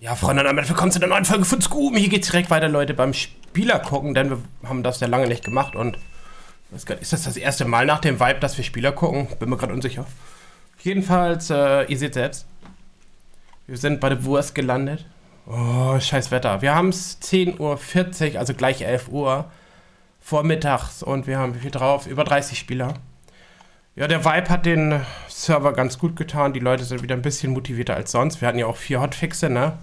Ja, Freunde, damit willkommen zu der neuen Folge von Scooby. Hier geht's direkt weiter, Leute, beim Spieler gucken, denn wir haben das ja lange nicht gemacht und ist das das erste Mal nach dem Vibe, dass wir Spieler gucken? Bin mir gerade unsicher. Jedenfalls, äh, ihr seht selbst. Wir sind bei der Wurst gelandet. Oh, scheiß Wetter. Wir haben es 10.40 Uhr, also gleich 11 Uhr vormittags und wir haben wie viel drauf? Über 30 Spieler. Ja, der Vibe hat den Server ganz gut getan. Die Leute sind wieder ein bisschen motivierter als sonst. Wir hatten ja auch vier Hotfixe, ne?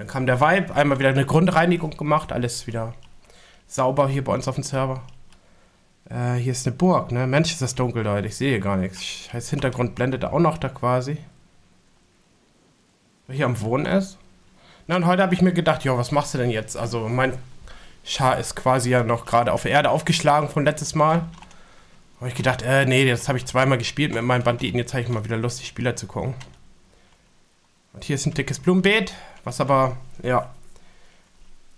Dann kam der Vibe, einmal wieder eine Grundreinigung gemacht, alles wieder sauber hier bei uns auf dem Server. Äh, hier ist eine Burg, ne? Mensch, ist das dunkel, Leute. Ich sehe gar nichts. Scheiß Hintergrund blendet auch noch da quasi. Wer hier am Wohnen ist. Na, und heute habe ich mir gedacht, ja, was machst du denn jetzt? Also, mein Schar ist quasi ja noch gerade auf Erde aufgeschlagen von letztes Mal. Habe ich gedacht, äh, nee, das habe ich zweimal gespielt mit meinen Banditen. Jetzt habe ich mal wieder Lust, die Spieler zu gucken. Und hier ist ein dickes Blumenbeet, was aber, ja,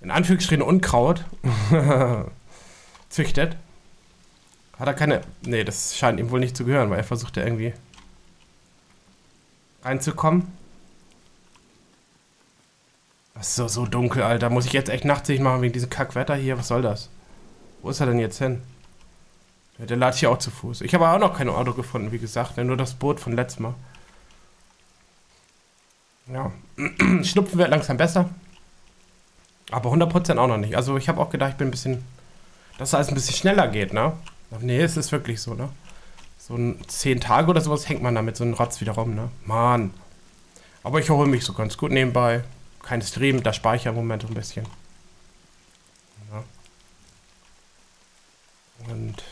in Anführungsstrichen Unkraut züchtet. Hat er keine... Nee, das scheint ihm wohl nicht zu gehören, weil er versucht ja irgendwie reinzukommen. Das ist so, so dunkel, Alter. Muss ich jetzt echt Nachtsicht machen wegen diesem Kackwetter hier? Was soll das? Wo ist er denn jetzt hin? Ja, der ladet hier auch zu Fuß. Ich habe auch noch kein Auto gefunden, wie gesagt. Nur das Boot von letztes Mal. Ja. Schnupfen wird langsam besser. Aber 100% auch noch nicht. Also ich habe auch gedacht, ich bin ein bisschen... Dass alles ein bisschen schneller geht, ne? Aber nee, es ist wirklich so, ne? So ein 10 Tage oder sowas hängt man damit so einen Rotz wieder rum, ne? Mann. Aber ich erhole mich so ganz gut nebenbei. Kein Stream, da spare ich ja im Moment ein bisschen. Ja. Und...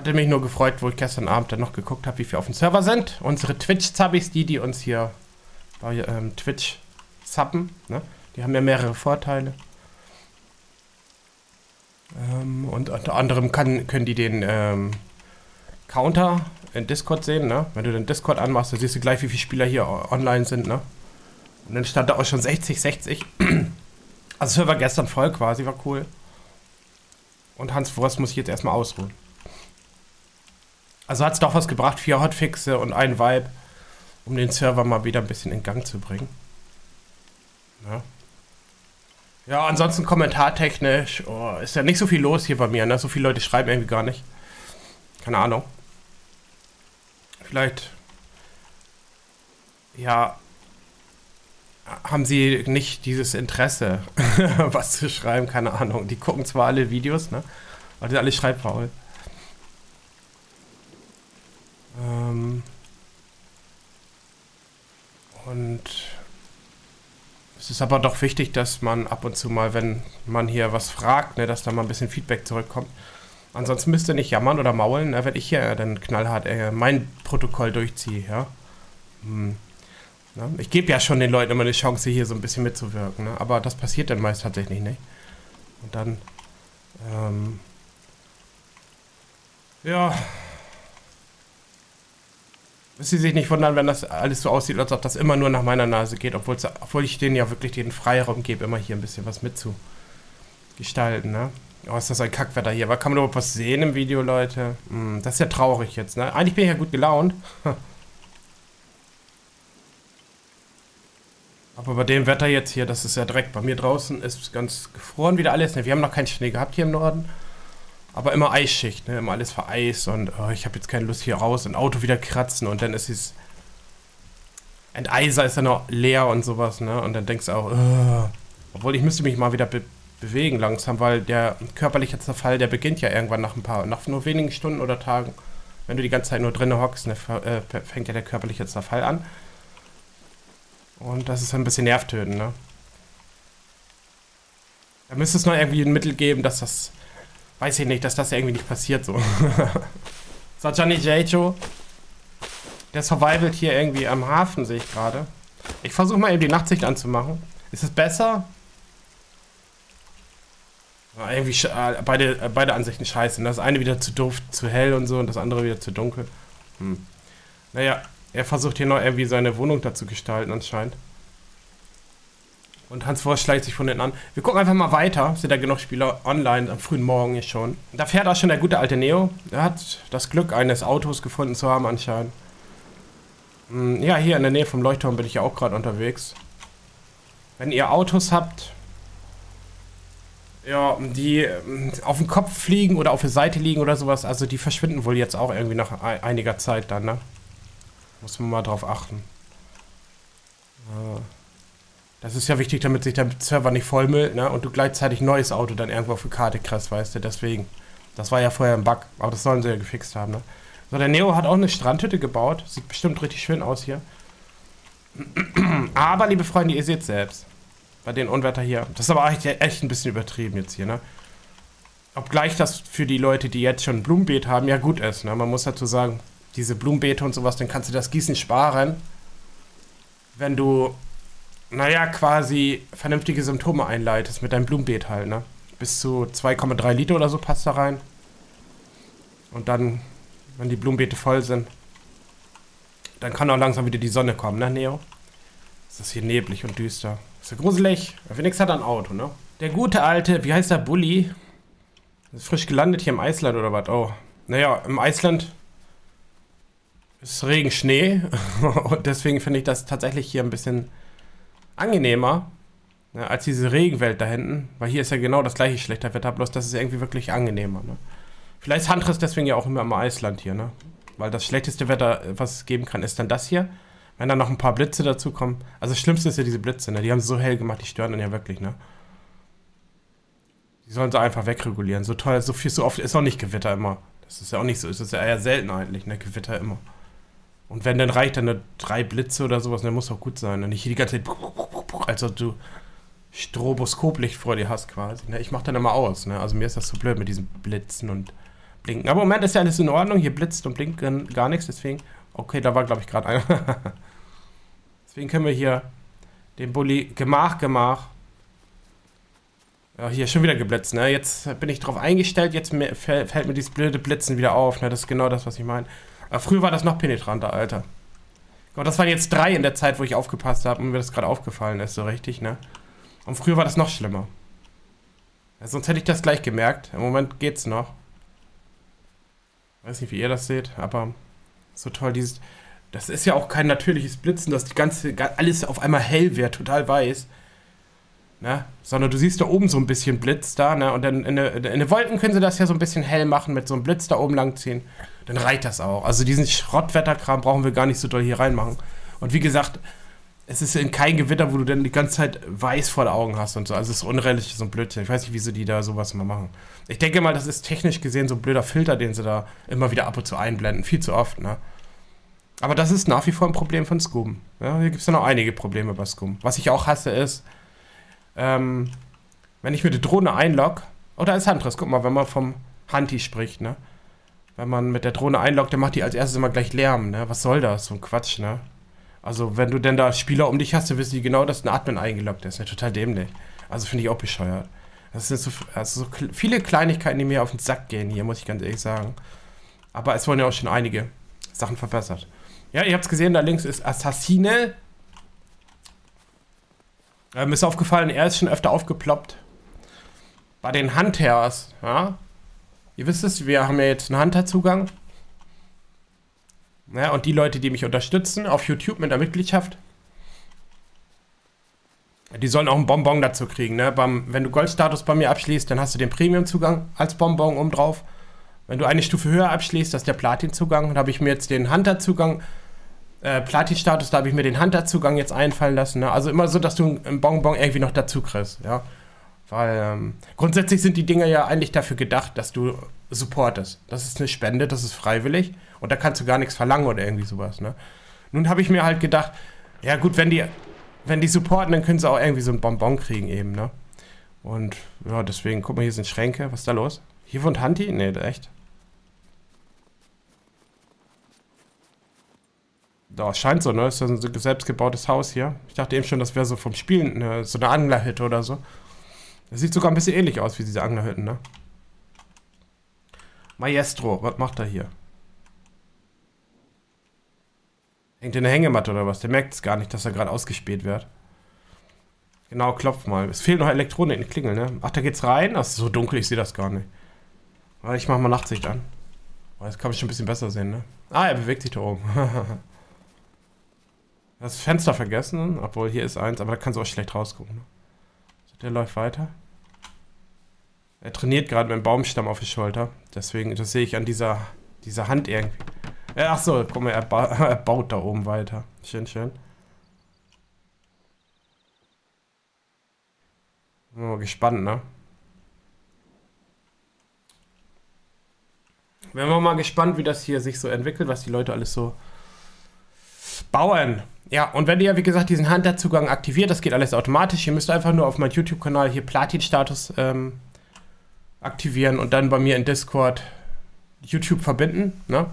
Hatte mich nur gefreut, wo ich gestern Abend dann noch geguckt habe, wie viel auf dem Server sind. Unsere Twitch-Zubbis, die, die uns hier bei ähm, Twitch subben, ne? Die haben ja mehrere Vorteile. Ähm, und unter anderem kann, können die den ähm, Counter in Discord sehen, ne? Wenn du den Discord anmachst, dann siehst du gleich, wie viele Spieler hier online sind, ne? Und dann stand da auch schon 60, 60. Also Server gestern voll quasi, war cool. Und Hans Wurst muss ich jetzt erstmal ausruhen. Also hat es doch was gebracht, vier Hotfixe und ein Vibe, um den Server mal wieder ein bisschen in Gang zu bringen. Ja, ja ansonsten kommentartechnisch oh, ist ja nicht so viel los hier bei mir, ne? So viele Leute schreiben irgendwie gar nicht. Keine Ahnung. Vielleicht, ja, haben sie nicht dieses Interesse, was zu schreiben, keine Ahnung. Die gucken zwar alle Videos, ne? Aber die sind alle schreibfaul. Ähm und es ist aber doch wichtig, dass man ab und zu mal, wenn man hier was fragt, ne, dass da mal ein bisschen Feedback zurückkommt. Ansonsten müsst ihr nicht jammern oder maulen, ne, wenn ich hier dann knallhart äh, mein Protokoll durchziehe, ja. Hm. Ne? Ich gebe ja schon den Leuten immer eine Chance, hier so ein bisschen mitzuwirken, ne? aber das passiert dann meist tatsächlich nicht. Und dann, ähm, ja, Sie sich nicht wundern, wenn das alles so aussieht, als ob das immer nur nach meiner Nase geht, obwohl ich denen ja wirklich den Freiraum gebe, immer hier ein bisschen was mitzugestalten, ne? Oh, ist das ein Kackwetter hier. Aber kann man überhaupt was sehen im Video, Leute? Hm, das ist ja traurig jetzt, ne? Eigentlich bin ich ja gut gelaunt. Aber bei dem Wetter jetzt hier, das ist ja direkt bei mir draußen, ist ganz gefroren wieder alles. Ne? Wir haben noch keinen Schnee gehabt hier im Norden. Aber immer Eisschicht, ne? Immer alles vereist und oh, ich habe jetzt keine Lust hier raus, ein Auto wieder kratzen und dann ist es. Enteiser ist ja noch leer und sowas, ne? Und dann denkst du auch, oh. obwohl ich müsste mich mal wieder be bewegen langsam, weil der körperliche Zerfall, der beginnt ja irgendwann nach ein paar, nach nur wenigen Stunden oder Tagen. Wenn du die ganze Zeit nur drinnen hockst, ne, äh, fängt ja der körperliche Zerfall an. Und das ist ein bisschen nervtötend, ne? Da müsste es noch irgendwie ein Mittel geben, dass das Weiß ich nicht, dass das irgendwie nicht passiert so. so, Johnny J. Der survivalt hier irgendwie am Hafen, sehe ich gerade. Ich versuche mal eben die Nachtsicht anzumachen. Ist es besser? Ja, irgendwie äh, beide, äh, beide Ansichten scheiße. Das eine wieder zu doof, zu hell und so und das andere wieder zu dunkel. Hm. Naja, er versucht hier noch irgendwie seine Wohnung dazu gestalten anscheinend. Und Hans Forst schleicht sich von hinten an. Wir gucken einfach mal weiter. Sind da genug Spieler online am frühen Morgen hier schon. Da fährt auch schon der gute alte Neo. Er hat das Glück, eines Autos gefunden zu haben anscheinend. Hm, ja, hier in der Nähe vom Leuchtturm bin ich ja auch gerade unterwegs. Wenn ihr Autos habt, ja, die ähm, auf dem Kopf fliegen oder auf der Seite liegen oder sowas, also die verschwinden wohl jetzt auch irgendwie nach einiger Zeit dann, ne? Muss man mal drauf achten. Das ist ja wichtig, damit sich der Server nicht vollmüllt, ne? Und du gleichzeitig neues Auto dann irgendwo auf die Karte kriegst, weißt du, deswegen. Das war ja vorher ein Bug, aber das sollen sie ja gefixt haben, ne? So, der Neo hat auch eine Strandhütte gebaut. Sieht bestimmt richtig schön aus hier. aber, liebe Freunde, ihr seht selbst. Bei den Unwetter hier. Das ist aber echt, echt ein bisschen übertrieben jetzt hier, ne? Obgleich das für die Leute, die jetzt schon ein Blumenbeet haben, ja gut ist, ne? Man muss dazu sagen, diese Blumenbeete und sowas, dann kannst du das Gießen sparen. Wenn du, naja, quasi vernünftige Symptome einleitest mit deinem Blumenbeet halt, ne? Bis zu 2,3 Liter oder so passt da rein. Und dann, wenn die Blumenbeete voll sind, dann kann auch langsam wieder die Sonne kommen, ne, Neo? Ist hier neblig und düster. Ist ja gruselig. Phoenix hat ein Auto, ne? Der gute alte, wie heißt der, Bully? Ist frisch gelandet hier im Eisland oder was? Oh. Naja, im Eisland ist Regen, Schnee. und deswegen finde ich das tatsächlich hier ein bisschen angenehmer ne, als diese Regenwelt da hinten. Weil hier ist ja genau das gleiche schlechter Wetter, bloß das ist irgendwie wirklich angenehmer. Ne? Vielleicht ist Huntress deswegen ja auch immer im Eisland hier, ne? Weil das schlechteste Wetter, was es geben kann, ist dann das hier. Wenn dann noch ein paar Blitze dazu kommen. Also das Schlimmste ist ja diese Blitze, ne? Die haben so hell gemacht, die stören dann ja wirklich, ne? Die sollen sie einfach wegregulieren. So toll, so viel, so oft ist auch nicht Gewitter immer. Das ist ja auch nicht so. Es ist ja eher selten eigentlich, ne? Gewitter immer. Und wenn dann reicht dann drei Blitze oder sowas, dann muss auch gut sein. Und nicht die ganze Zeit, als ob du Stroboskoplicht vor dir hast quasi. Ne? Ich mach dann immer aus. Ne? Also mir ist das so blöd mit diesen Blitzen und Blinken. Aber im Moment ist ja alles in Ordnung. Hier blitzt und blinkt gar nichts, deswegen. Okay, da war glaube ich gerade einer. Deswegen können wir hier den Bulli Gemach, Gemach. Ja, hier schon wieder geblitzt, ne? Jetzt bin ich drauf eingestellt, jetzt fällt mir dieses blöde Blitzen wieder auf, ne? Das ist genau das, was ich meine. Aber früher war das noch penetranter, Alter. Gott, das waren jetzt drei in der Zeit, wo ich aufgepasst habe und mir das gerade aufgefallen ist, so richtig, ne? Und früher war das noch schlimmer. Sonst hätte ich das gleich gemerkt. Im Moment geht's noch. Weiß nicht, wie ihr das seht, aber so toll, dieses das ist ja auch kein natürliches Blitzen, dass die ganze, alles auf einmal hell wird, total weiß. Ne? Sondern du siehst da oben so ein bisschen Blitz da, ne? Und dann in den Wolken können sie das ja so ein bisschen hell machen, mit so einem Blitz da oben langziehen. Dann reicht das auch. Also diesen Schrottwetterkram brauchen wir gar nicht so doll hier reinmachen. Und wie gesagt, es ist in kein Gewitter, wo du dann die ganze Zeit weiß vor den Augen hast und so. Also es ist unrealistisch, so ein Blödsinn. Ich weiß nicht, wieso die da sowas mal machen. Ich denke mal, das ist technisch gesehen so ein blöder Filter, den sie da immer wieder ab und zu einblenden. Viel zu oft, ne? Aber das ist nach wie vor ein Problem von Scum. Ja, hier gibt es ja noch einige Probleme bei Scum. Was ich auch hasse ist, ähm, wenn ich mit der Drohne einlogge, oder als Handress, guck mal, wenn man vom Hanti spricht, ne? Wenn man mit der Drohne einloggt, dann macht die als erstes immer gleich Lärm, ne? Was soll das? So ein Quatsch, ne? Also, wenn du denn da Spieler um dich hast, dann wissen die genau, dass ein Admin eingeloggt ist. Ne? Total dämlich. Also, finde ich auch bescheuert. Das sind so, also so viele Kleinigkeiten, die mir auf den Sack gehen hier, muss ich ganz ehrlich sagen. Aber es wurden ja auch schon einige Sachen verbessert. Ja, ihr habt es gesehen, da links ist Assassine. Ähm, ist aufgefallen, er ist schon öfter aufgeploppt. Bei den Hunters, ja. Ihr wisst es, wir haben ja jetzt einen Hunter-Zugang. Ja, und die Leute, die mich unterstützen auf YouTube mit der Mitgliedschaft, die sollen auch einen Bonbon dazu kriegen. Ne? Beim, wenn du Goldstatus bei mir abschließt, dann hast du den Premium-Zugang als Bonbon oben drauf. Wenn du eine Stufe höher abschließt, das ist der Platin-Zugang. Da habe ich mir jetzt den Hunter-Zugang äh, Platin-Status, da habe ich mir den Hunter-Zugang jetzt einfallen lassen. Ne? Also immer so, dass du einen Bonbon irgendwie noch dazu kriegst, ja. Weil ähm, grundsätzlich sind die Dinger ja eigentlich dafür gedacht, dass du supportest. Das ist eine Spende, das ist freiwillig und da kannst du gar nichts verlangen oder irgendwie sowas, ne? Nun habe ich mir halt gedacht, ja gut, wenn die, wenn die supporten, dann können sie auch irgendwie so einen Bonbon kriegen eben, ne? Und ja, deswegen, guck mal, hier sind Schränke. Was ist da los? Hier wohnt Hanti? Nee, echt? Da scheint so, ne? Ist ja ein selbstgebautes Haus hier. Ich dachte eben schon, das wäre so vom Spielen ne, so eine Anglerhütte oder so. Das sieht sogar ein bisschen ähnlich aus wie diese Anglerhütten, ne? Maestro, was macht er hier? Hängt in der Hängematte oder was? Der merkt es gar nicht, dass er gerade ausgespäht wird. Genau, klopf mal. Es fehlt noch Elektronik in die Klingel, ne? Ach, da geht's rein? Ach, ist so dunkel, ich sehe das gar nicht. Warte, ich mach mal Nachtsicht an. Oh, jetzt kann ich schon ein bisschen besser sehen, ne? Ah, er bewegt sich da oben. Das Fenster vergessen, obwohl hier ist eins, aber da kannst du auch schlecht rausgucken. Ne? Der läuft weiter. Er trainiert gerade mit dem Baumstamm auf die Schulter. Deswegen, das sehe ich an dieser, dieser Hand irgendwie. Ach so, guck mal, er, ba er baut da oben weiter. Schön, schön. Mal gespannt, ne? Bin mal gespannt, wie das hier sich so entwickelt, was die Leute alles so bauen. Ja, und wenn ihr, wie gesagt, diesen Hunter-Zugang aktiviert, das geht alles automatisch. Ihr müsst einfach nur auf meinem YouTube-Kanal hier Platin-Status ähm, aktivieren und dann bei mir in Discord YouTube verbinden, ne?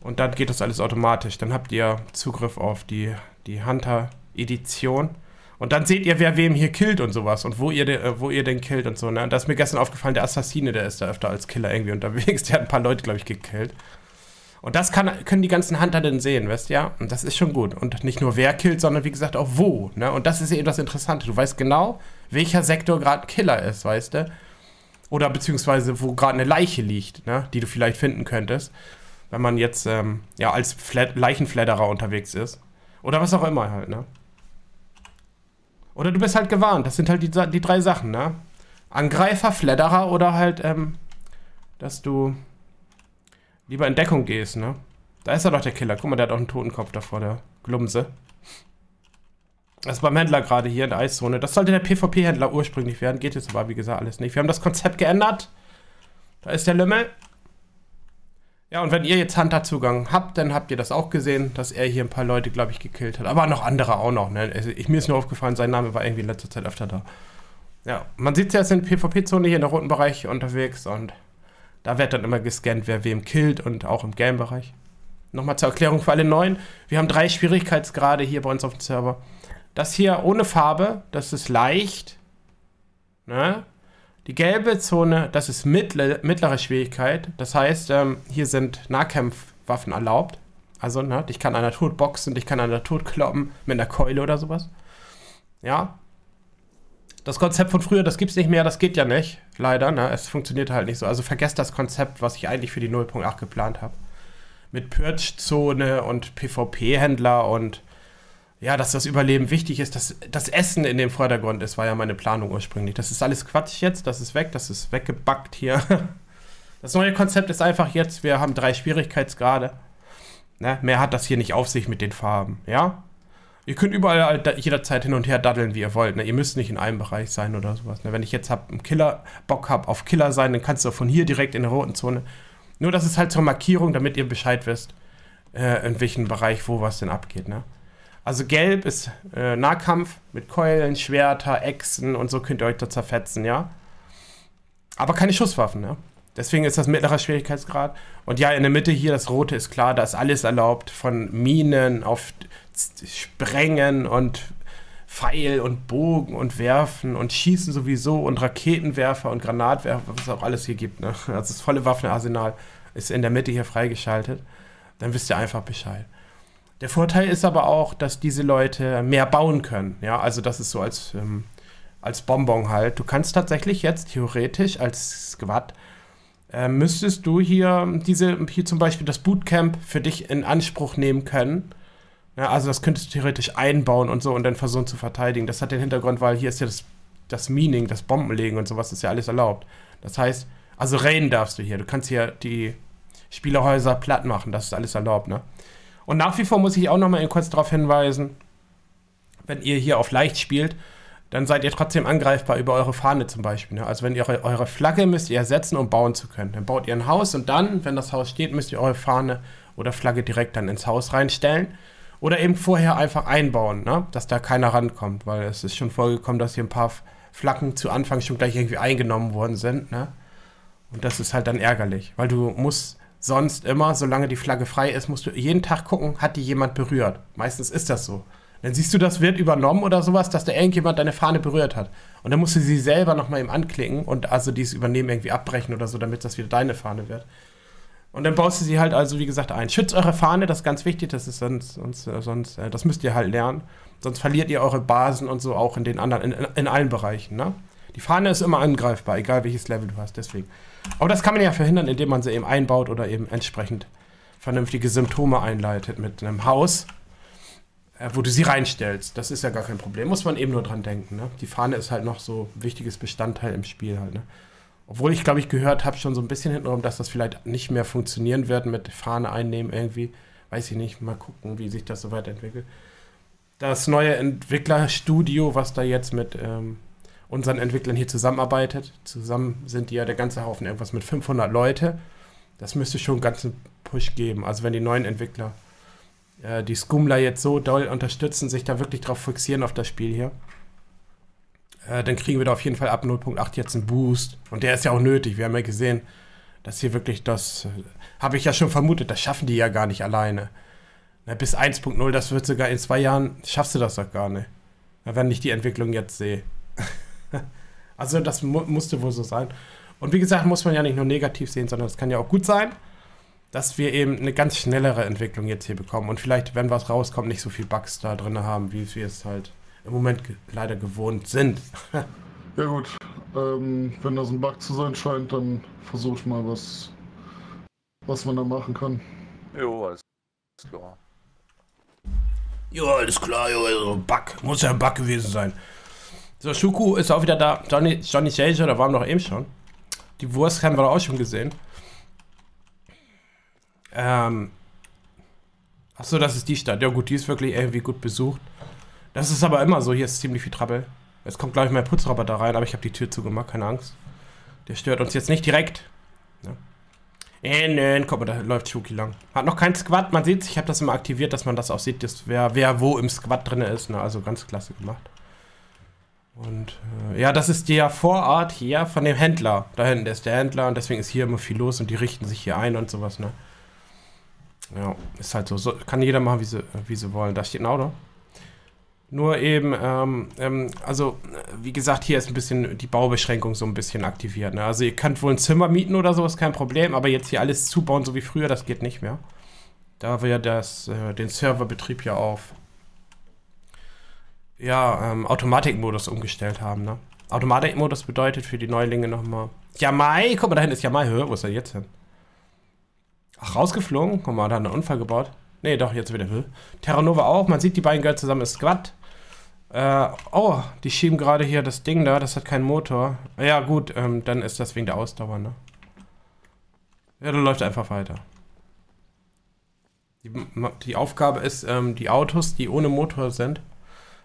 Und dann geht das alles automatisch. Dann habt ihr Zugriff auf die, die Hunter-Edition. Und dann seht ihr, wer wem hier killt und sowas und wo ihr, de, äh, wo ihr den killt und so. Ne? Und da ist mir gestern aufgefallen, der Assassine, der ist da öfter als Killer irgendwie unterwegs. Der hat ein paar Leute, glaube ich, gekillt. Und das kann, können die ganzen Hunter dann sehen, weißt du, ja? Und das ist schon gut. Und nicht nur wer killt, sondern wie gesagt auch wo. Ne? Und das ist eben das Interessante. Du weißt genau, welcher Sektor gerade Killer ist, weißt du? Oder beziehungsweise wo gerade eine Leiche liegt, ne? die du vielleicht finden könntest, wenn man jetzt ähm, ja, als Flat Leichenfledderer unterwegs ist. Oder was auch immer halt, ne? Oder du bist halt gewarnt. Das sind halt die, die drei Sachen, ne? Angreifer, Fledderer oder halt, ähm, dass du lieber in Deckung gehst, ne? Da ist er doch der Killer. Guck mal, der hat auch einen Totenkopf davor, der Glumse. Das ist beim Händler gerade hier in der Eiszone. Das sollte der PvP-Händler ursprünglich werden. Geht jetzt aber, wie gesagt, alles nicht. Wir haben das Konzept geändert. Da ist der Lümmel. Ja, und wenn ihr jetzt Hunter-Zugang habt, dann habt ihr das auch gesehen, dass er hier ein paar Leute, glaube ich, gekillt hat. Aber noch andere auch noch, ne? Also ich, mir ist nur aufgefallen, sein Name war irgendwie in letzter Zeit öfter da. Ja, man sieht es jetzt in der PvP-Zone hier in der roten Bereich unterwegs und da wird dann immer gescannt, wer wem killt und auch im Game-Bereich. Nochmal zur Erklärung für alle Neuen. Wir haben drei Schwierigkeitsgrade hier bei uns auf dem Server. Das hier ohne Farbe, das ist leicht. Ne? Die gelbe Zone, das ist mittlere, mittlere Schwierigkeit. Das heißt, ähm, hier sind Nahkämpfwaffen erlaubt. Also, ne, dich kann einer totboxen, dich kann einer totkloppen mit einer Keule oder sowas. Ja, das Konzept von früher, das gibt es nicht mehr, das geht ja nicht. Leider, ne? Es funktioniert halt nicht so. Also vergesst das Konzept, was ich eigentlich für die 0.8 geplant habe. Mit Purge-Zone und PvP-Händler und ja, dass das Überleben wichtig ist, dass das Essen in dem Vordergrund ist, war ja meine Planung ursprünglich. Das ist alles Quatsch jetzt, das ist weg, das ist weggebackt hier. Das neue Konzept ist einfach jetzt, wir haben drei Schwierigkeitsgrade. Ne? Mehr hat das hier nicht auf sich mit den Farben, ja? Ihr könnt überall halt jederzeit hin und her daddeln, wie ihr wollt. Ne? Ihr müsst nicht in einem Bereich sein oder sowas. Ne? Wenn ich jetzt hab, einen Killer, Bock habe auf Killer sein, dann kannst du von hier direkt in der roten Zone. Nur das ist halt zur Markierung, damit ihr Bescheid wisst, äh, in welchem Bereich wo was denn abgeht. Ne? Also gelb ist äh, Nahkampf mit Keulen, Schwerter, Echsen und so könnt ihr euch da zerfetzen, ja. Aber keine Schusswaffen, ne? Deswegen ist das mittlerer Schwierigkeitsgrad. Und ja, in der Mitte hier, das Rote ist klar, da ist alles erlaubt. Von Minen auf Sprengen und Pfeil und Bogen und Werfen und Schießen sowieso und Raketenwerfer und Granatwerfer, was es auch alles hier gibt. Ne? Also das volle Waffenarsenal ist in der Mitte hier freigeschaltet. Dann wisst ihr einfach Bescheid. Der Vorteil ist aber auch, dass diese Leute mehr bauen können. Ja, also das ist so als, ähm, als Bonbon halt. Du kannst tatsächlich jetzt theoretisch als Squad äh, müsstest du hier diese, hier zum Beispiel das Bootcamp für dich in Anspruch nehmen können. Ja, also das könntest du theoretisch einbauen und so und dann versuchen zu verteidigen. Das hat den Hintergrund, weil hier ist ja das, das Meaning, das Bombenlegen und sowas ist ja alles erlaubt. Das heißt, also raiden darfst du hier. Du kannst hier die Spielerhäuser platt machen, das ist alles erlaubt, ne? Und nach wie vor muss ich auch noch mal kurz darauf hinweisen, wenn ihr hier auf leicht spielt, dann seid ihr trotzdem angreifbar über eure Fahne zum Beispiel. Ne? Also wenn ihr eure, eure, Flagge müsst ihr ersetzen, um bauen zu können. Dann baut ihr ein Haus und dann, wenn das Haus steht, müsst ihr eure Fahne oder Flagge direkt dann ins Haus reinstellen. Oder eben vorher einfach einbauen, ne? dass da keiner rankommt, weil es ist schon vorgekommen, dass hier ein paar Flaggen zu Anfang schon gleich irgendwie eingenommen worden sind. Ne? Und das ist halt dann ärgerlich, weil du musst sonst immer, solange die Flagge frei ist, musst du jeden Tag gucken, hat die jemand berührt. Meistens ist das so. Dann siehst du, das wird übernommen oder sowas, dass da irgendjemand deine Fahne berührt hat. Und dann musst du sie selber nochmal eben anklicken und also dieses Übernehmen irgendwie abbrechen oder so, damit das wieder deine Fahne wird. Und dann baust du sie halt also, wie gesagt, ein. Schützt eure Fahne, das ist ganz wichtig, das ist sonst, sonst, äh, sonst äh, das müsst ihr halt lernen. Sonst verliert ihr eure Basen und so auch in den anderen, in, in allen Bereichen, ne? Die Fahne ist immer angreifbar, egal welches Level du hast, deswegen. Aber das kann man ja verhindern, indem man sie eben einbaut oder eben entsprechend vernünftige Symptome einleitet mit einem Haus wo du sie reinstellst. Das ist ja gar kein Problem. Muss man eben nur dran denken. Ne? Die Fahne ist halt noch so ein wichtiges Bestandteil im Spiel halt. Ne? Obwohl ich, glaube ich, gehört habe schon so ein bisschen hintenrum, dass das vielleicht nicht mehr funktionieren wird mit Fahne einnehmen irgendwie. Weiß ich nicht. Mal gucken, wie sich das so weiterentwickelt. Das neue Entwicklerstudio, was da jetzt mit ähm, unseren Entwicklern hier zusammenarbeitet. Zusammen sind die ja der ganze Haufen irgendwas mit 500 Leute. Das müsste schon einen ganzen Push geben. Also wenn die neuen Entwickler äh, die Skumler jetzt so doll unterstützen, sich da wirklich drauf fixieren auf das Spiel hier, äh, dann kriegen wir da auf jeden Fall ab 0.8 jetzt einen Boost. Und der ist ja auch nötig. Wir haben ja gesehen, dass hier wirklich das, äh, habe ich ja schon vermutet, das schaffen die ja gar nicht alleine. Na, bis 1.0, das wird sogar in zwei Jahren, schaffst du das doch gar nicht. Na, wenn ich die Entwicklung jetzt sehe. also das mu musste wohl so sein. Und wie gesagt, muss man ja nicht nur negativ sehen, sondern es kann ja auch gut sein dass wir eben eine ganz schnellere Entwicklung jetzt hier bekommen und vielleicht, wenn was rauskommt, nicht so viel Bugs da drin haben, wie wir es halt im Moment leider gewohnt sind. ja gut, ähm, wenn das ein Bug zu sein scheint, dann versuche ich mal was, was man da machen kann. Jo, alles klar. Jo, alles klar, jo, also Bug, muss ja ein Bug gewesen sein. So, Shuku ist auch wieder da. Johnny, Johnny Sage, da waren wir doch eben schon. Die Wurst haben wir auch schon gesehen. Ähm. Achso, das ist die Stadt. Ja gut, die ist wirklich irgendwie gut besucht. Das ist aber immer so, hier ist ziemlich viel Trouble. Jetzt kommt, glaube ich, mein Putzroboter rein, aber ich habe die Tür zugemacht, keine Angst. Der stört uns jetzt nicht direkt. Ja. Äh, nö, guck mal, da läuft Shuki lang. Hat noch kein Squad, man sieht ich habe das immer aktiviert, dass man das auch sieht, dass wer, wer wo im Squad drin ist. Ne? Also ganz klasse gemacht. Und äh, ja, das ist der Vorort hier von dem Händler. Da hinten ist der Händler und deswegen ist hier immer viel los und die richten sich hier ein und sowas, ne? Ja, ist halt so. so kann jeder machen, wie sie, wie sie wollen. Da steht ein Auto. Nur eben, ähm, ähm, also, wie gesagt, hier ist ein bisschen die Baubeschränkung so ein bisschen aktiviert. Ne? Also, ihr könnt wohl ein Zimmer mieten oder sowas, kein Problem, aber jetzt hier alles zubauen, so wie früher, das geht nicht mehr. Da wir das, äh, den Serverbetrieb ja auf ja, ähm, Automatikmodus umgestellt haben. Ne? Automatikmodus bedeutet für die Neulinge nochmal. Jamai, guck mal, da hinten ist Jamai. Hör, wo ist er jetzt hin? Ach, rausgeflogen? Guck mal, da hat einen Unfall gebaut. Nee, doch, jetzt wieder. Terranova auch. Man sieht die beiden Girls zusammen ist Squad. Äh, oh, die schieben gerade hier das Ding da. Das hat keinen Motor. Ja, gut, ähm, dann ist das wegen der Ausdauer, ne? Ja, dann läuft einfach weiter. Die, die Aufgabe ist, ähm, die Autos, die ohne Motor sind,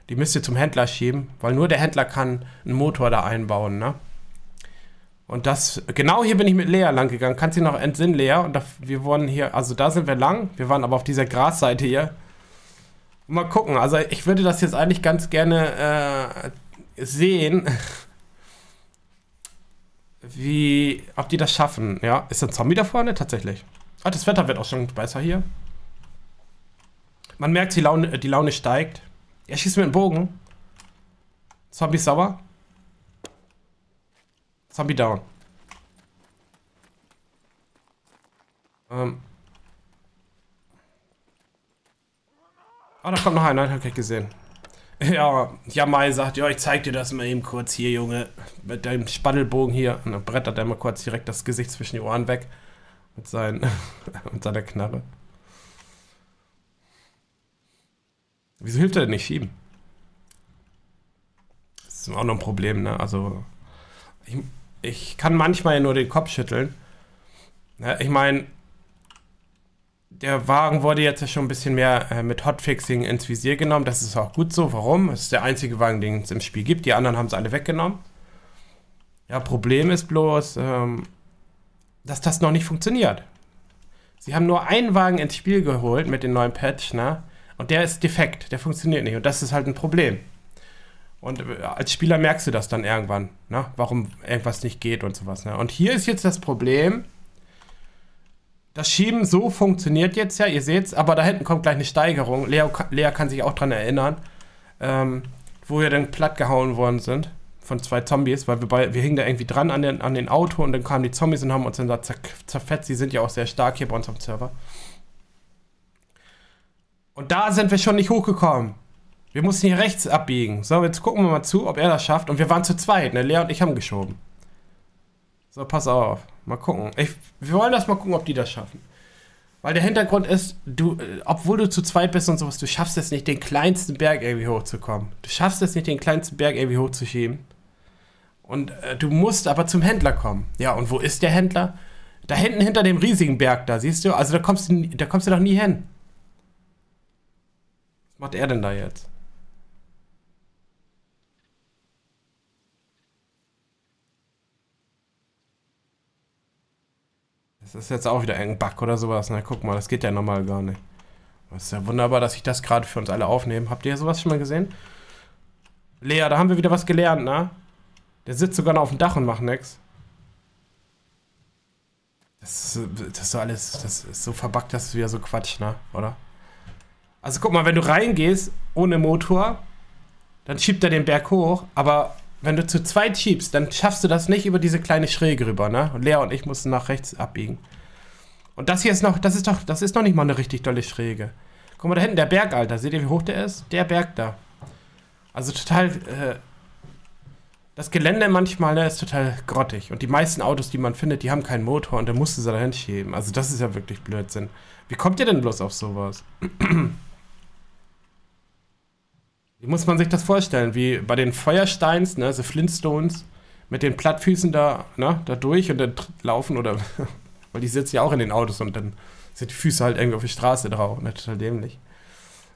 die müsst ihr zum Händler schieben, weil nur der Händler kann einen Motor da einbauen, ne? Und das, genau hier bin ich mit Lea lang gegangen. Kannst du noch entsinnen, Lea? Und da, wir wurden hier, also da sind wir lang. Wir waren aber auf dieser Grasseite hier. Mal gucken. Also ich würde das jetzt eigentlich ganz gerne äh, sehen. Wie, ob die das schaffen. Ja, ist ein Zombie da vorne? Tatsächlich. Ah, das Wetter wird auch schon besser hier. Man merkt, die Laune, die Laune steigt. Er schießt mit dem Bogen. Zombie sauer. Zombie down. Ähm. Oh, da kommt noch einer, hab ich gesehen. Ja, Jamai sagt, ja, ich zeig dir das mal eben kurz hier, Junge. Mit deinem Spaddelbogen hier. Und dann brettert er mal kurz direkt das Gesicht zwischen die Ohren weg. Mit, seinen, mit seiner Knarre. Wieso hilft er denn nicht schieben? Das ist auch noch ein Problem, ne? Also, ich, ich kann manchmal ja nur den Kopf schütteln. Ja, ich meine, der Wagen wurde jetzt ja schon ein bisschen mehr äh, mit Hotfixing ins Visier genommen. Das ist auch gut so. Warum? Es ist der einzige Wagen, den es im Spiel gibt. Die anderen haben es alle weggenommen. Ja, Problem ist bloß, ähm, dass das noch nicht funktioniert. Sie haben nur einen Wagen ins Spiel geholt mit dem neuen Patch, ne? Und der ist defekt, der funktioniert nicht. Und das ist halt ein Problem. Und äh, als Spieler merkst du das dann irgendwann, ne? warum irgendwas nicht geht und sowas. Ne? Und hier ist jetzt das Problem, das Schieben so funktioniert jetzt ja, ihr seht's, aber da hinten kommt gleich eine Steigerung. Lea, Lea kann sich auch dran erinnern, ähm, wo wir dann platt gehauen worden sind von zwei Zombies, weil wir, bei, wir hingen da irgendwie dran an den, an den Auto und dann kamen die Zombies und haben uns dann da zerfetzt. Die sind ja auch sehr stark hier bei uns am Server. Und da sind wir schon nicht hochgekommen. Wir mussten hier rechts abbiegen. So, jetzt gucken wir mal zu, ob er das schafft. Und wir waren zu zweit, ne? Lea und ich haben geschoben. So, pass auf. Mal gucken. Ich, wir wollen das mal gucken, ob die das schaffen. Weil der Hintergrund ist, du, äh, obwohl du zu zweit bist und sowas, du schaffst es nicht, den kleinsten Berg irgendwie hochzukommen. Du schaffst es nicht, den kleinsten Berg irgendwie hochzuschieben. Und äh, du musst aber zum Händler kommen. Ja, und wo ist der Händler? Da hinten hinter dem riesigen Berg da, siehst du? Also da kommst du, da kommst du doch nie hin. Was macht er denn da jetzt? Das ist jetzt auch wieder ein Bug oder sowas. Na, guck mal, das geht ja normal gar nicht. Das ist ja wunderbar, dass ich das gerade für uns alle aufnehme. Habt ihr sowas schon mal gesehen? Lea, da haben wir wieder was gelernt, ne? Der sitzt sogar noch auf dem Dach und macht nix. Das ist, das ist so alles, das ist so verbuggt, das ist wieder so Quatsch, ne? Oder? Also guck mal, wenn du reingehst ohne Motor, dann schiebt er den Berg hoch, aber wenn du zu zweit schiebst, dann schaffst du das nicht über diese kleine Schräge rüber, ne? Und Lea und ich mussten nach rechts abbiegen. Und das hier ist noch, das ist doch, das ist noch nicht mal eine richtig dolle Schräge. Guck mal da hinten, der Berg, Alter. Seht ihr, wie hoch der ist? Der Berg da. Also total, äh, das Gelände manchmal ne, ist total grottig. Und die meisten Autos, die man findet, die haben keinen Motor und dann musst du sie dahin schieben. Also das ist ja wirklich Blödsinn. Wie kommt ihr denn bloß auf sowas? Wie muss man sich das vorstellen? Wie bei den Feuersteins, ne, so Flintstones, mit den Plattfüßen da, ne, da durch und dann laufen oder. weil die sitzen ja auch in den Autos und dann sind die Füße halt irgendwie auf die Straße drauf. Ne, total dämlich.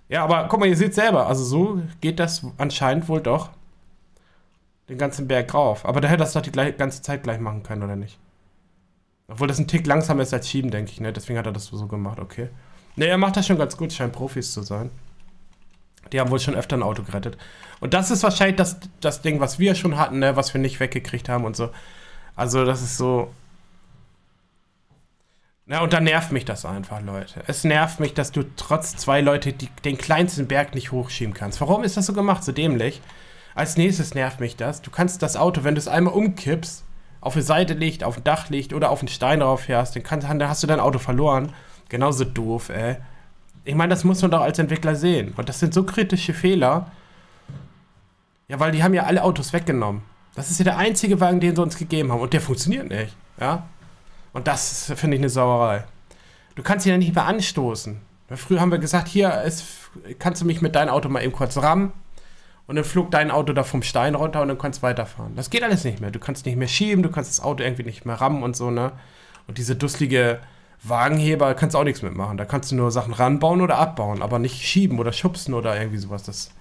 Ja, aber guck mal, ihr seht selber, also so geht das anscheinend wohl doch den ganzen Berg rauf. Aber der hätte das doch die ganze Zeit gleich machen können, oder nicht? Obwohl das ein Tick langsamer ist als Schieben, denke ich, ne? Deswegen hat er das so gemacht, okay. Ne, er macht das schon ganz gut, scheint Profis zu sein. Die haben wohl schon öfter ein Auto gerettet. Und das ist wahrscheinlich das, das Ding, was wir schon hatten, ne? was wir nicht weggekriegt haben und so. Also, das ist so. Na, und da nervt mich das einfach, Leute. Es nervt mich, dass du trotz zwei Leute die, den kleinsten Berg nicht hochschieben kannst. Warum ist das so gemacht, so dämlich? Als nächstes nervt mich das. Du kannst das Auto, wenn du es einmal umkippst, auf die Seite liegt, auf ein Dach liegt oder auf einen Stein drauf fährst, dann, kannst, dann hast du dein Auto verloren. Genauso doof, ey. Ich meine, das muss man doch als Entwickler sehen. Und das sind so kritische Fehler. Ja, weil die haben ja alle Autos weggenommen. Das ist ja der einzige Wagen, den sie uns gegeben haben. Und der funktioniert nicht. Ja? Und das finde ich eine Sauerei. Du kannst ihn ja nicht mehr anstoßen. Früher haben wir gesagt, hier ist, kannst du mich mit deinem Auto mal eben kurz rammen. Und dann flog dein Auto da vom Stein runter und dann kannst du weiterfahren. Das geht alles nicht mehr. Du kannst nicht mehr schieben, du kannst das Auto irgendwie nicht mehr rammen und so, ne? Und diese dusselige Wagenheber kannst du auch nichts mitmachen. Da kannst du nur Sachen ranbauen oder abbauen, aber nicht schieben oder schubsen oder irgendwie sowas. Das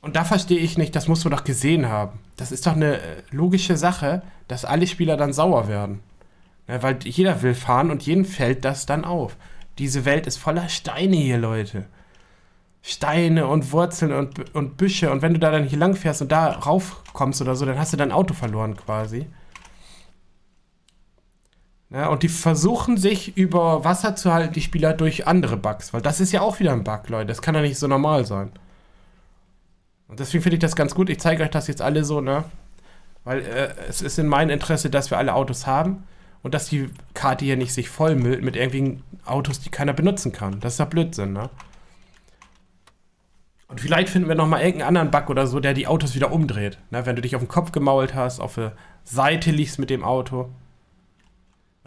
und da verstehe ich nicht, das musst du doch gesehen haben. Das ist doch eine äh, logische Sache, dass alle Spieler dann sauer werden. Ja, weil jeder will fahren und jedem fällt das dann auf. Diese Welt ist voller Steine hier, Leute. Steine und Wurzeln und, und Büsche. Und wenn du da dann hier lang fährst und da raufkommst oder so, dann hast du dein Auto verloren quasi. Ja, und die versuchen sich über Wasser zu halten, die Spieler, durch andere Bugs. Weil das ist ja auch wieder ein Bug, Leute. Das kann ja nicht so normal sein. Und deswegen finde ich das ganz gut. Ich zeige euch das jetzt alle so, ne? Weil äh, es ist in meinem Interesse, dass wir alle Autos haben. Und dass die Karte hier nicht sich vollmüllt mit irgendwelchen Autos, die keiner benutzen kann. Das ist ja Blödsinn, ne? Und vielleicht finden wir nochmal irgendeinen anderen Bug oder so, der die Autos wieder umdreht. Ne? Wenn du dich auf den Kopf gemault hast, auf der Seite liegst mit dem Auto.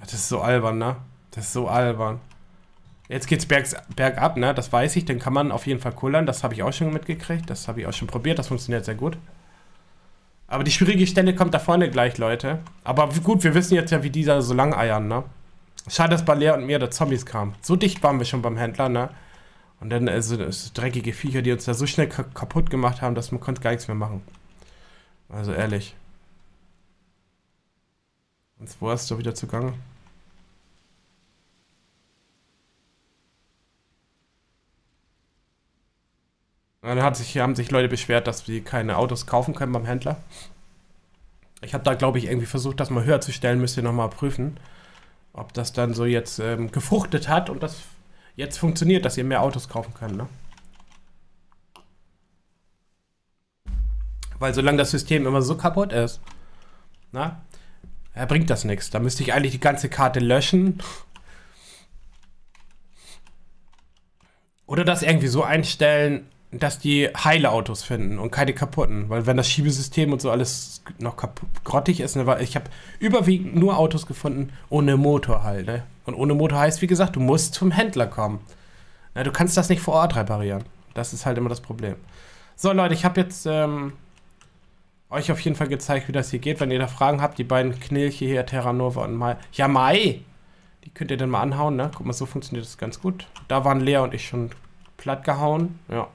Das ist so albern, ne? Das ist so albern. Jetzt geht's bergs, bergab, ne? Das weiß ich. Dann kann man auf jeden Fall kullern. Das habe ich auch schon mitgekriegt. Das habe ich auch schon probiert. Das funktioniert sehr gut. Aber die schwierige Stelle kommt da vorne gleich, Leute. Aber gut, wir wissen jetzt ja, wie dieser so lang eiern, ne? Schade, dass bei Lea und mir da Zombies kamen. So dicht waren wir schon beim Händler, ne? Und dann also, dreckige Viecher, die uns da so schnell kaputt gemacht haben, dass man konnte gar nichts mehr machen. Also ehrlich. Und wo hast du wieder zugange? Dann hat sich, haben sich Leute beschwert, dass sie keine Autos kaufen können beim Händler. Ich habe da, glaube ich, irgendwie versucht, das mal höher zu stellen. Müsst ihr nochmal prüfen, ob das dann so jetzt ähm, gefruchtet hat und das jetzt funktioniert, dass ihr mehr Autos kaufen könnt. Ne? Weil solange das System immer so kaputt ist, na, ja, bringt das nichts. Da müsste ich eigentlich die ganze Karte löschen. Oder das irgendwie so einstellen, dass die heile Autos finden und keine kaputten. Weil wenn das Schiebesystem und so alles noch grottig ist, ne, ich habe überwiegend nur Autos gefunden ohne Motor halt, ne? Und ohne Motor heißt, wie gesagt, du musst zum Händler kommen. Na, du kannst das nicht vor Ort reparieren. Das ist halt immer das Problem. So, Leute, ich habe jetzt ähm, euch auf jeden Fall gezeigt, wie das hier geht. Wenn ihr da Fragen habt, die beiden Knilche hier, Terranova und Mai. Ja, Mai! Die könnt ihr dann mal anhauen, ne? Guck mal, so funktioniert das ganz gut. Da waren Lea und ich schon platt gehauen. Ja.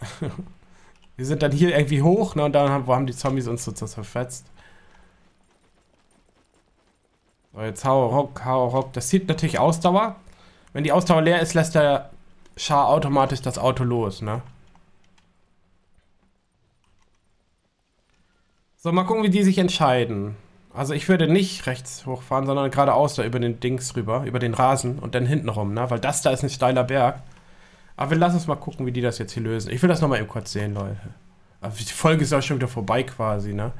Wir sind dann hier irgendwie hoch, ne? Und dann haben, wo haben die Zombies uns so zerfetzt. So, jetzt hau rock, hau rock. Das zieht natürlich Ausdauer. Wenn die Ausdauer leer ist, lässt der Schar automatisch das Auto los, ne? So, mal gucken, wie die sich entscheiden. Also ich würde nicht rechts hochfahren, sondern geradeaus da über den Dings rüber, über den Rasen und dann hinten rum, ne? Weil das da ist ein steiler Berg. Aber wir lassen uns mal gucken, wie die das jetzt hier lösen. Ich will das nochmal eben kurz sehen, Leute. Aber die Folge ist auch schon wieder vorbei quasi, ne?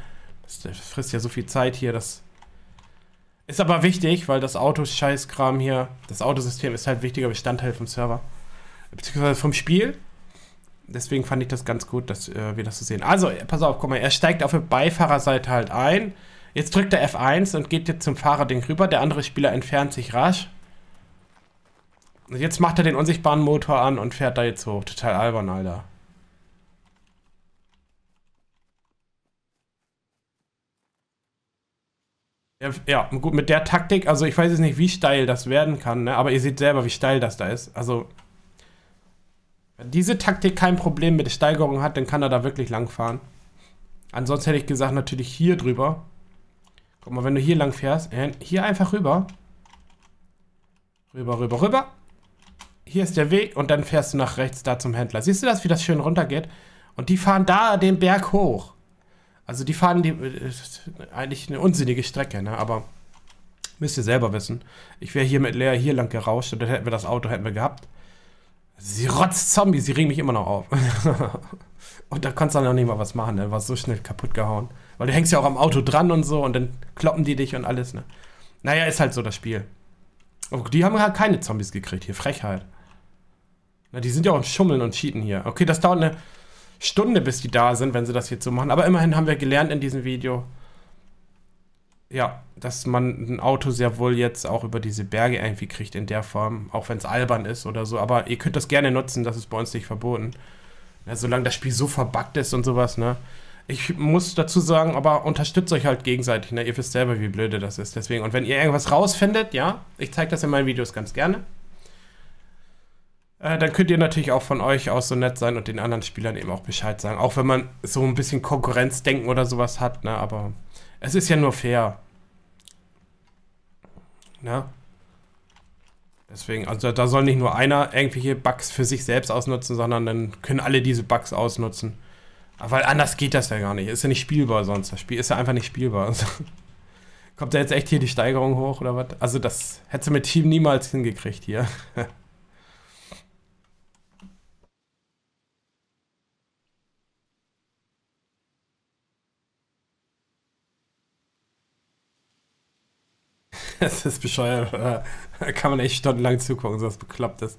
Das, frisst ja so viel Zeit hier, das... Ist aber wichtig, weil das Autoscheißkram hier, das Autosystem ist halt wichtiger Bestandteil vom Server. Beziehungsweise vom Spiel. Deswegen fand ich das ganz gut, dass äh, wir das so sehen. Also, pass auf, guck mal, er steigt auf der Beifahrerseite halt ein. Jetzt drückt er F1 und geht jetzt zum Fahrerding rüber. Der andere Spieler entfernt sich rasch. Jetzt macht er den unsichtbaren Motor an und fährt da jetzt hoch. Total albern, Alter. Ja, gut, mit der Taktik, also ich weiß jetzt nicht, wie steil das werden kann, ne? aber ihr seht selber, wie steil das da ist. Also, wenn diese Taktik kein Problem mit der Steigerung hat, dann kann er da wirklich lang fahren. Ansonsten hätte ich gesagt, natürlich hier drüber. Guck mal, wenn du hier lang fährst, äh, hier einfach rüber. Rüber, rüber, rüber. Hier ist der Weg und dann fährst du nach rechts da zum Händler. Siehst du das, wie das schön runtergeht? Und die fahren da den Berg hoch. Also die fahren die, äh, eigentlich eine unsinnige Strecke, ne? Aber müsst ihr selber wissen. Ich wäre hier mit Lea hier lang gerauscht und dann hätten wir das Auto hätten wir gehabt. Sie rotzt Zombie, sie regen mich immer noch auf. und da konntest du dann auch nicht mal was machen, ne? War so schnell kaputt gehauen. Weil du hängst ja auch am Auto dran und so und dann kloppen die dich und alles, ne? Naja, ist halt so das Spiel. Oh, die haben halt keine Zombies gekriegt hier, Frechheit. Na, die sind ja auch im Schummeln und Cheaten hier. Okay, das dauert eine Stunde, bis die da sind, wenn sie das jetzt so machen. Aber immerhin haben wir gelernt in diesem Video, ja, dass man ein Auto sehr wohl jetzt auch über diese Berge irgendwie kriegt in der Form, auch wenn es albern ist oder so. Aber ihr könnt das gerne nutzen, das ist bei uns nicht verboten. Ja, solange das Spiel so verbuggt ist und sowas, ne? Ich muss dazu sagen, aber unterstützt euch halt gegenseitig, ne? Ihr wisst selber, wie blöde das ist. Deswegen, und wenn ihr irgendwas rausfindet, ja, ich zeige das in meinen Videos ganz gerne. Äh, dann könnt ihr natürlich auch von euch aus so nett sein und den anderen Spielern eben auch Bescheid sagen. Auch wenn man so ein bisschen Konkurrenzdenken oder sowas hat, ne? Aber es ist ja nur fair. Ne? Deswegen, also da soll nicht nur einer irgendwelche Bugs für sich selbst ausnutzen, sondern dann können alle diese Bugs ausnutzen. Weil anders geht das ja gar nicht. Ist ja nicht spielbar sonst. Das Spiel ist ja einfach nicht spielbar. Also, kommt da jetzt echt hier die Steigerung hoch oder was? Also das hättest du mit Team niemals hingekriegt hier. das ist bescheuert. Da kann man echt stundenlang zugucken, so was bekloppt ist.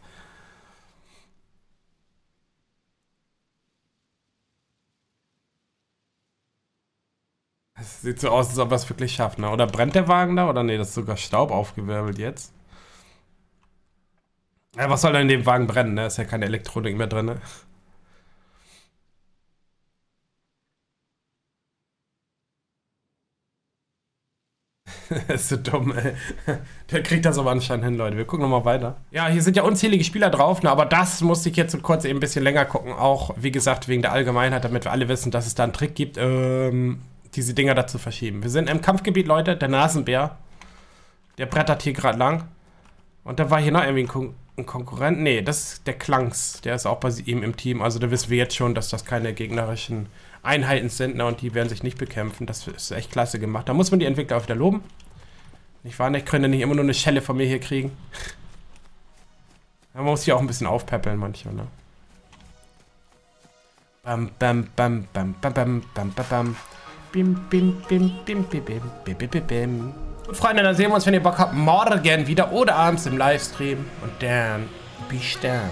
Es sieht so aus, als ob er es wirklich schafft, ne? Oder brennt der Wagen da? Oder nee, das ist sogar Staub aufgewirbelt jetzt. Ja, was soll denn in dem Wagen brennen, ne? Ist ja keine Elektronik mehr drin, ne? das ist so dumm, ey. Der kriegt das aber anscheinend hin, Leute. Wir gucken nochmal weiter. Ja, hier sind ja unzählige Spieler drauf, ne, aber das musste ich jetzt kurz eben ein bisschen länger gucken. Auch, wie gesagt, wegen der Allgemeinheit, damit wir alle wissen, dass es da einen Trick gibt, ähm, diese Dinger da zu verschieben. Wir sind im Kampfgebiet, Leute. Der Nasenbär, der brettert hier gerade lang. Und da war hier noch irgendwie ein, Kon ein, Konkurrent. Nee, das ist der Klangs. Der ist auch bei ihm im Team. Also da wissen wir jetzt schon, dass das keine gegnerischen Einheiten sind. Ne? Und die werden sich nicht bekämpfen. Das ist echt klasse gemacht. Da muss man die Entwickler auch wieder loben. Nicht wahr? Ich könnte nicht immer nur eine Schelle von mir hier kriegen. Man muss hier auch ein bisschen aufpäppeln manchmal, ne? Bam, bam, bam, bam, bam, bam, bam, bam, bam. Bim, bim, bim, bim, bim, bim, bim, bim, bim, bim. Gut, Freunde, dann sehen wir uns, wenn ihr Bock habt, morgen wieder oder abends im Livestream. Und dann bis dann.